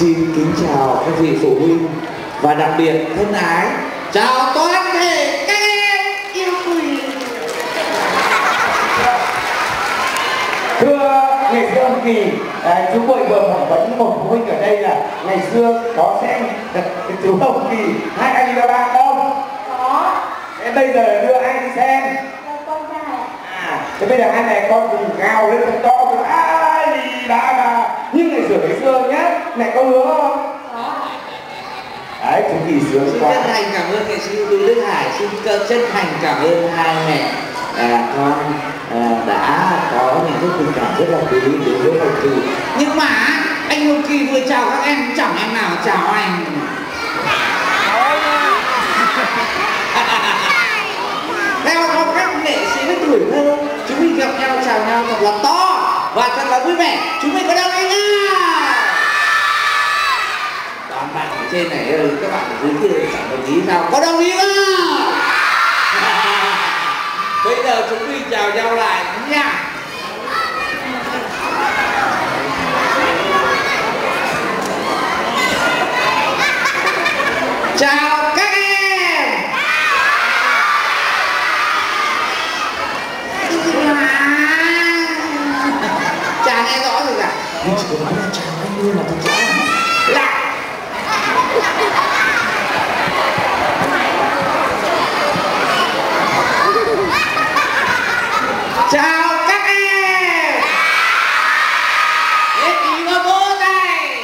xin kính chào các vị phụ huynh và đặc biệt thân ái chào toàn thể các em yêu quý. Thưa ngày xưa ông kỳ à, chú bội vừa phỏng vấn một phụ huynh ở đây là ngày xưa có xem chú ông kỳ hai anh ba ba không có. Thế bây giờ đưa ai đi xem. Con trai à thế bây giờ hai mẹ con cùng gào lên thật to. Ai đi đã mà như ngày xưa ngày xưa nhá. Mẹ có hứa không? Đấy chú kỳ sướng xin quá chân thành cảm ơn nghệ sĩ ưu tú Đức Hải. Xin chân thành cảm ơn hai mẹ. À, con à, đã có những cái tình cảm rất là quý đối với Hồng Kỳ nhưng mà anh Hồng Kỳ vừa chào các em chẳng em nào chào anh. Theo có các nghệ sĩ với tuổi thơ chúng mình gặp nhau chào nhau thật là to và thật là vui vẻ, chúng mình có đông anh nào toàn bạn ở trên này ơi, các bạn ở dưới kia chẳng đồng ý sao có đồng ý không bây giờ chúng mình chào nhau lại nha. Chào các em chả nghe rõ gì cả nhưng chỉ có nói là chào anh luôn là thật rõ lại chào các em nhất trí vào vỗ tay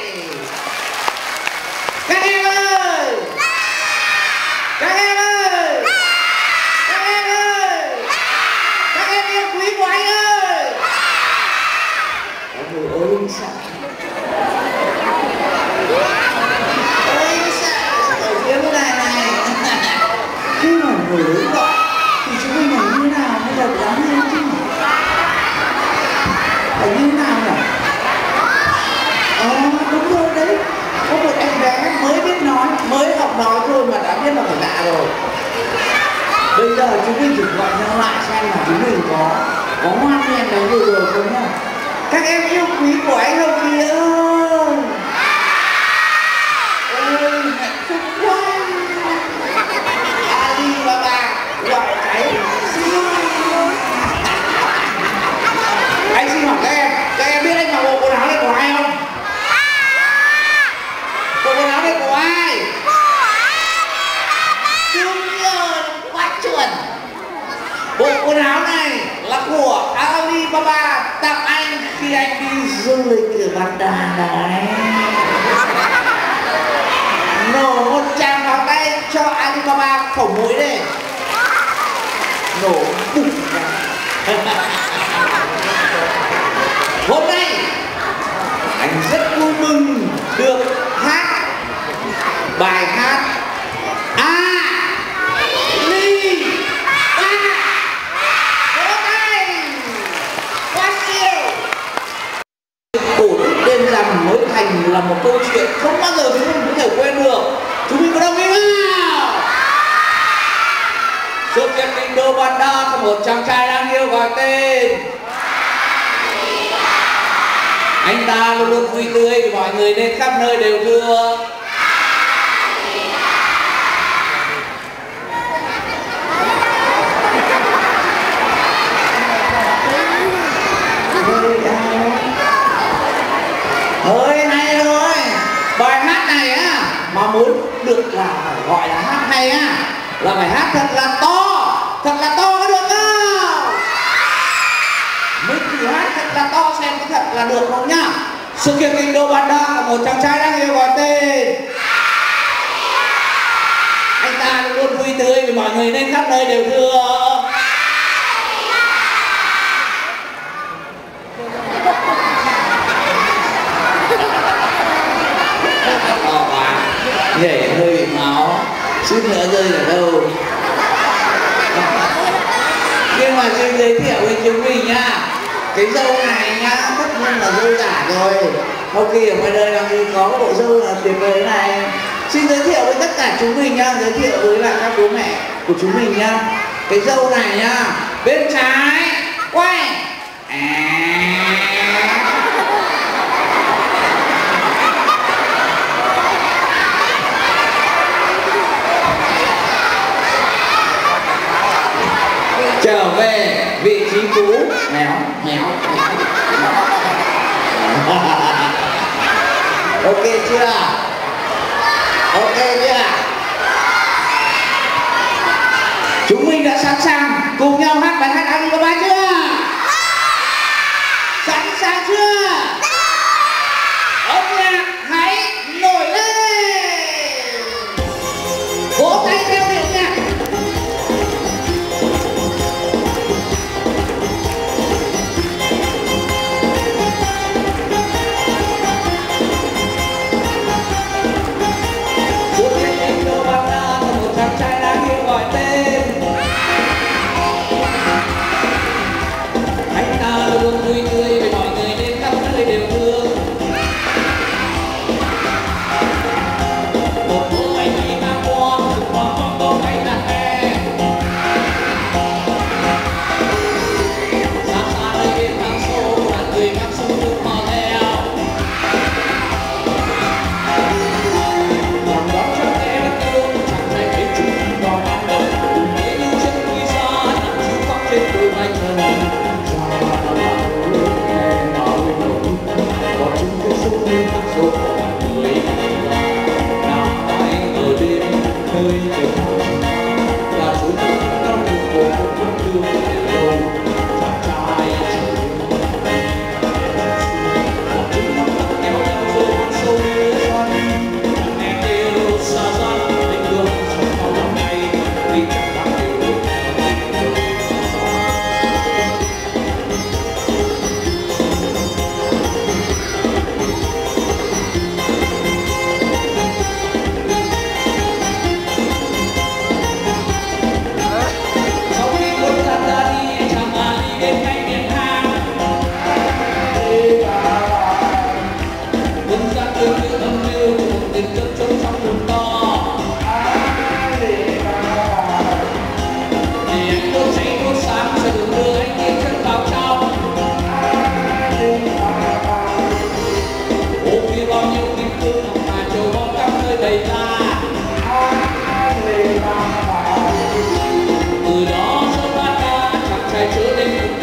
các em ơi các em ơi các em ơi các em yêu quý của anh ơi ôi ôi sợ ôi sợ ở phía bên này này khi mà người lớn gọi thì chúng mình làm như nào? Mới được lắng nghe chứ phải như nào nhỉ? Ờ đúng rồi đấy. Có một em bé mới biết nói, mới học nói thôi mà đã biết là phải lạ rồi. Bây giờ chúng mình thử gọi nhau lại xem là chúng mình có có ngoan em bé vừa rồi không nhá các em yêu quý của anh Hồng Kỳ ơi ôi hạnh phúc quá Alibaba gọi cái anh xin hỏi các em các em biết anh mặc bộ quần áo này của ai không bộ quần áo này của ai đúng rồi quá chuẩn bộ quần áo này là của Alibaba tặng anh khi anh đi du mặt đàn đấy. Nổ một tràng vào tay cho Alibaba khẩu mũi đi, nổ bụng hôm nay anh rất vui mừng được hát bài hát a ly ba vỗ tay quá siêu cổ tích đêm rằm mới thành là một câu chuyện không bao giờ chúng mình có thể quên được chúng mình có đồng ý không sự kiện kinh đô ban đa có một chàng trai đang yêu gọi tên. Anh ta luôn luôn vui tươi, mọi người nên khắp nơi đều thương hơi hay rồi bài hát này á, mà muốn được là gọi là hát hay á. Là phải hát thật là to thật là to có được không mình thử hát thật là to xem có thật là được không nhá. Sự kiện kinh đô bạn đã một chàng trai đang yêu gọi tên. Anh ta luôn vui tươi vì mọi người nên khắp nơi đều thương. Nhảy hơi bị máu. Suýt nữa rơi ở đâu mà xin giới thiệu với chúng mình nhá. Cái dâu này nhá, tất nhiên là dâu giả rồi. Ok ở ngoài đời làm gì có bộ dâu là tuyệt vời thế này. Xin giới thiệu với tất cả chúng mình nhá, giới thiệu với là các bố mẹ của chúng mình nhá. Cái dâu này nhá, bên trái, quay. À. ok chưa? Ok chưa? Chúng mình đã sẵn sàng cùng nhau hát bài hát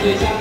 最近。